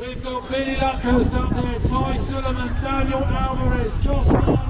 We've got Billy Lackers down there, Ty Sullivan, Daniel Alvarez, Josh Martin.